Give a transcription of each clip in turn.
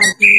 তারপরে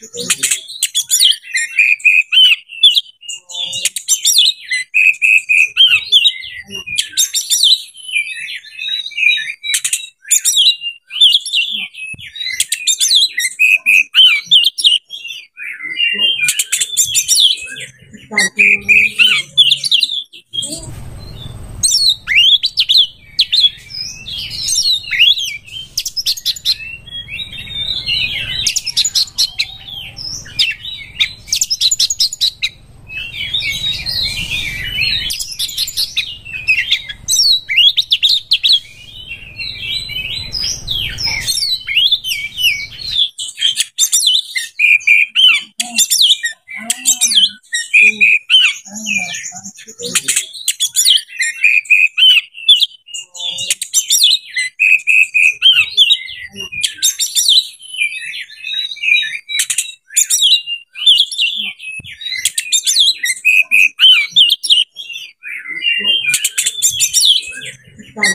escritores. from